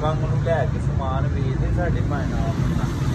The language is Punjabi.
ਕੰਮ ਨੂੰ ਲੈ ਕੇ ਸਮਾਨ ਵੇਚਦੇ ਸਾਡੇ ਭਾਈ ਆਪਣਾ।